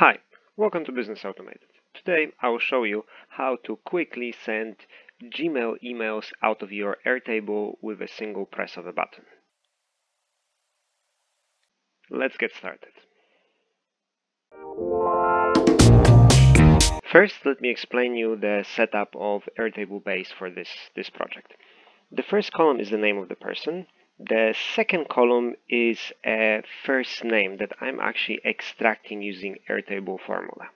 Hi, welcome to Business Automated. Today I will show you how to quickly send Gmail emails out of your Airtable with a single press of a button. Let's get started. First, let me explain you the setup of Airtable base for this, this project. The first column is the name of the person. The second column is a first name that I'm actually extracting using Airtable formula.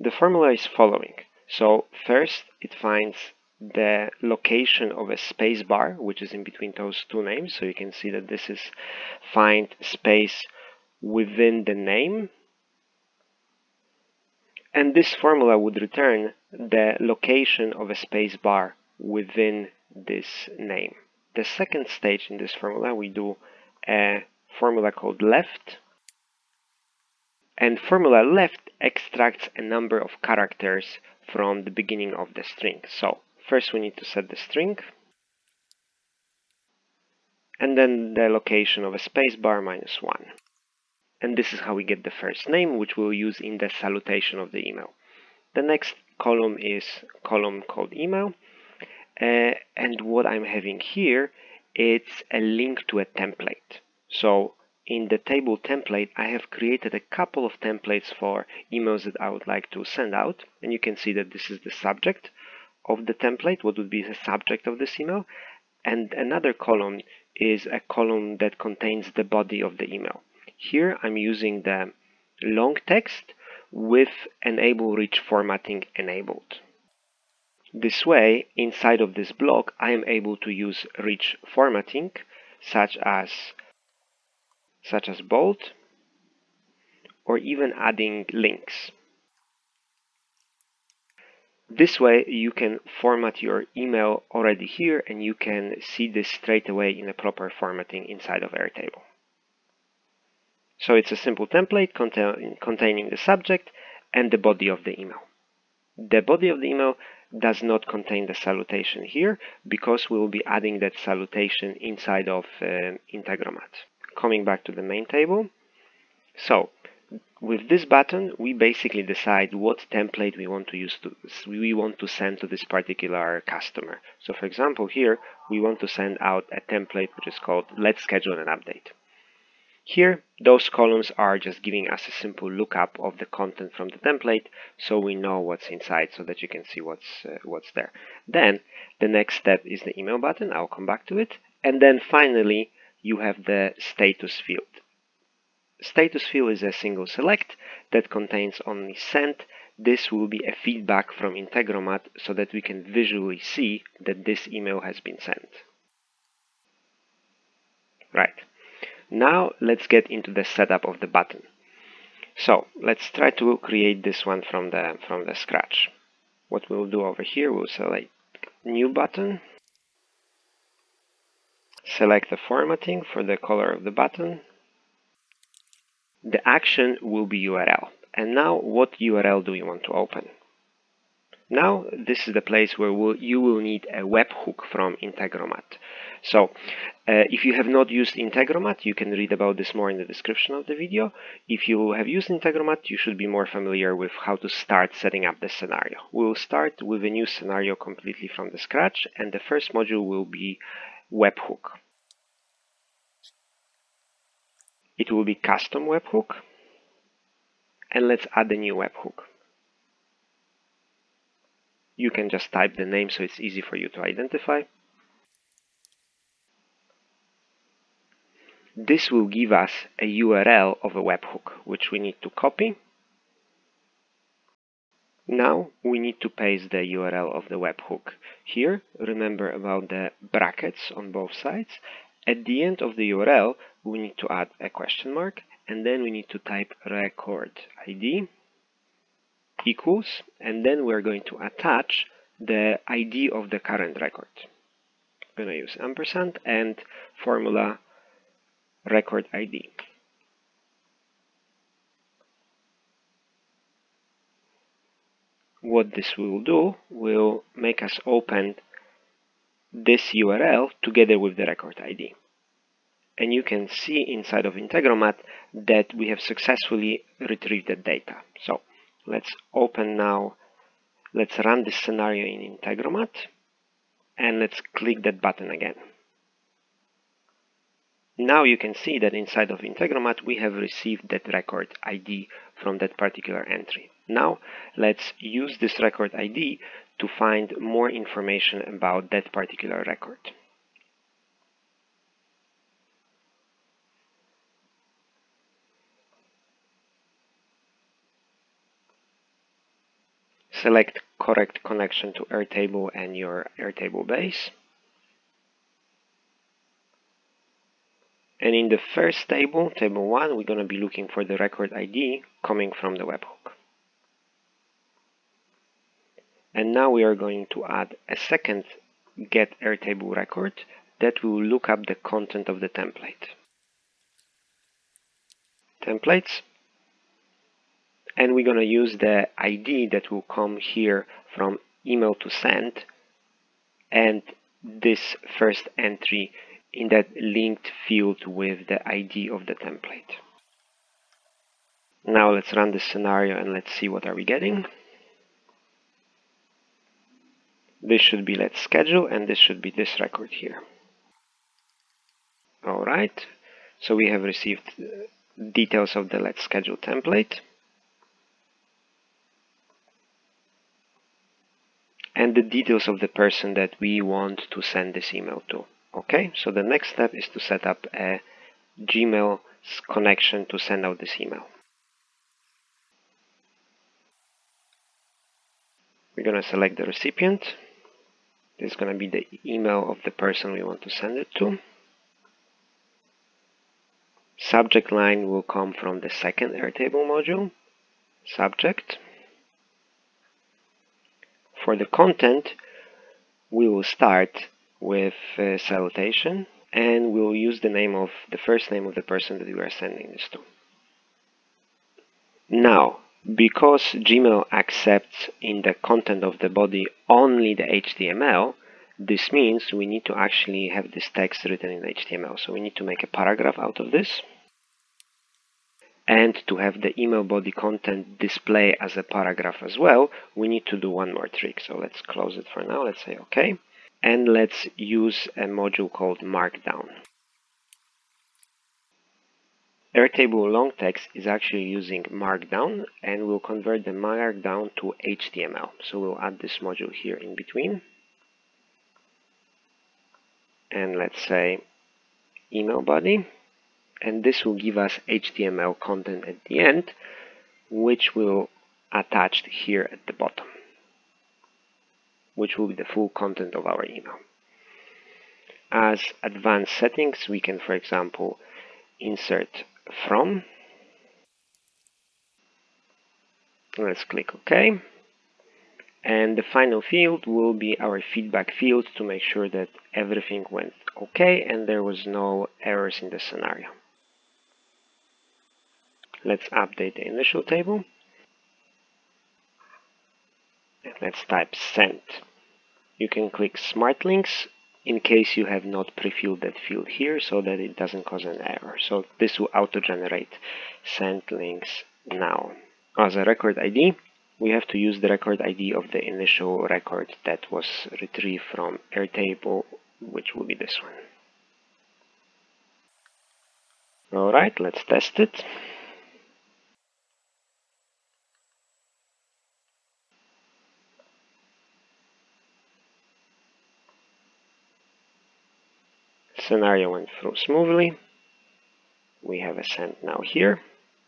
The formula is following. So first it finds the location of a space bar, which is in between those two names. So you can see that this is find space within the name. And this formula would return the location of a space bar within this name. The second stage in this formula, we do a formula called left. And formula left extracts a number of characters from the beginning of the string. So first we need to set the string and then the location of a spacebar minus 1. And this is how we get the first name, which we'll use in the salutation of the email. The next column is column called email. Uh, and what I'm having here, it's a link to a template. So in the table template, I have created a couple of templates for emails that I would like to send out. And you can see that this is the subject of the template, what would be the subject of this email. And another column is a column that contains the body of the email. Here I'm using the long text with enable rich formatting enabled. This way, inside of this block, I am able to use rich formatting, such as such as bold, or even adding links. This way, you can format your email already here, and you can see this straight away in a proper formatting inside of Airtable. So it's a simple template contain, containing the subject and the body of the email. The body of the email does not contain the salutation here because we will be adding that salutation inside of uh, Integromat. Coming back to the main table. So with this button we basically decide what template we want to use to we want to send to this particular customer. So for example here we want to send out a template which is called let's schedule an update. Here, those columns are just giving us a simple lookup of the content from the template so we know what's inside so that you can see what's, uh, what's there. Then, the next step is the email button. I'll come back to it. And then finally, you have the status field. Status field is a single select that contains only sent. This will be a feedback from Integromat so that we can visually see that this email has been sent. Right. Now let's get into the setup of the button. So let's try to create this one from the from the scratch. What we'll do over here, we'll select new button, select the formatting for the color of the button. The action will be URL. And now what URL do you want to open? Now this is the place where you will need a webhook from Integromat. So uh, if you have not used Integromat, you can read about this more in the description of the video. If you have used Integromat, you should be more familiar with how to start setting up the scenario. We'll start with a new scenario completely from the scratch and the first module will be webhook. It will be custom webhook and let's add a new webhook you can just type the name so it's easy for you to identify. This will give us a URL of a webhook, which we need to copy. Now we need to paste the URL of the webhook here. Remember about the brackets on both sides. At the end of the URL, we need to add a question mark and then we need to type record ID equals and then we're going to attach the ID of the current record. I'm going to use ampersand and formula record ID. What this will do will make us open this URL together with the record ID. and you can see inside of Integromat that we have successfully retrieved the data. So let's open now, let's run this scenario in Integromat and let's click that button again. Now you can see that inside of Integromat we have received that record ID from that particular entry. Now let's use this record ID to find more information about that particular record. Select correct connection to Airtable and your Airtable base. And in the first table, table 1, we're going to be looking for the record ID coming from the webhook. And now we are going to add a second get Airtable record that will look up the content of the template. Templates, and we're going to use the ID that will come here from email to send and this first entry in that linked field with the ID of the template. Now let's run this scenario and let's see what are we getting. Mm-hmm. This should be let's schedule and this should be this record here. Alright, so we have received uh, details of the let's schedule template. And the details of the person that we want to send this email to. Okay, so the next step is to set up a Gmail connection to send out this email. We're going to select the recipient. This is going to be the email of the person we want to send it to. Subject line will come from the second Airtable module. Subject. For the content, we will start with uh, salutation and we'll use the name of the first name of the person that we are sending this to. Now, because Gmail accepts in the content of the body only the HTML, this means we need to actually have this text written in HTML. So we need to make a paragraph out of this and to have the email body content display as a paragraph as well, we need to do one more trick. So let's close it for now. Let's say OK. And let's use a module called Markdown. Airtable long text is actually using Markdown and we'll convert the Markdown to HTML. So we'll add this module here in between. And let's say email body and this will give us HTML content at the end which will attached here at the bottom which will be the full content of our email. As advanced settings we can for example insert from let's click OK and the final field will be our feedback field to make sure that everything went okay and there was no errors in the scenario. Let's update the initial table. And let's type send. You can click smart links in case you have not pre-filled that field here so that it doesn't cause an error. So this will auto-generate send links now. As a record ID, we have to use the record ID of the initial record that was retrieved from Airtable, which will be this one. Alright, let's test it. Scenario went through smoothly. We have a send now here.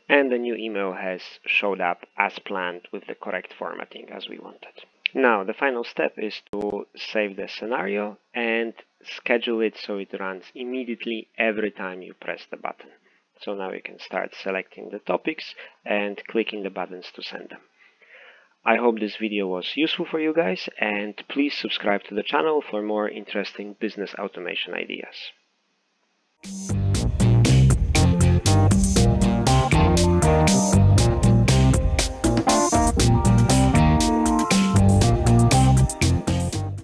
And the new email has showed up as planned with the correct formatting as we wanted. Now the final step is to save the scenario and schedule it so it runs immediately every time you press the button. So now you can start selecting the topics and clicking the buttons to send them. I hope this video was useful for you guys and please subscribe to the channel for more interesting business automation ideas.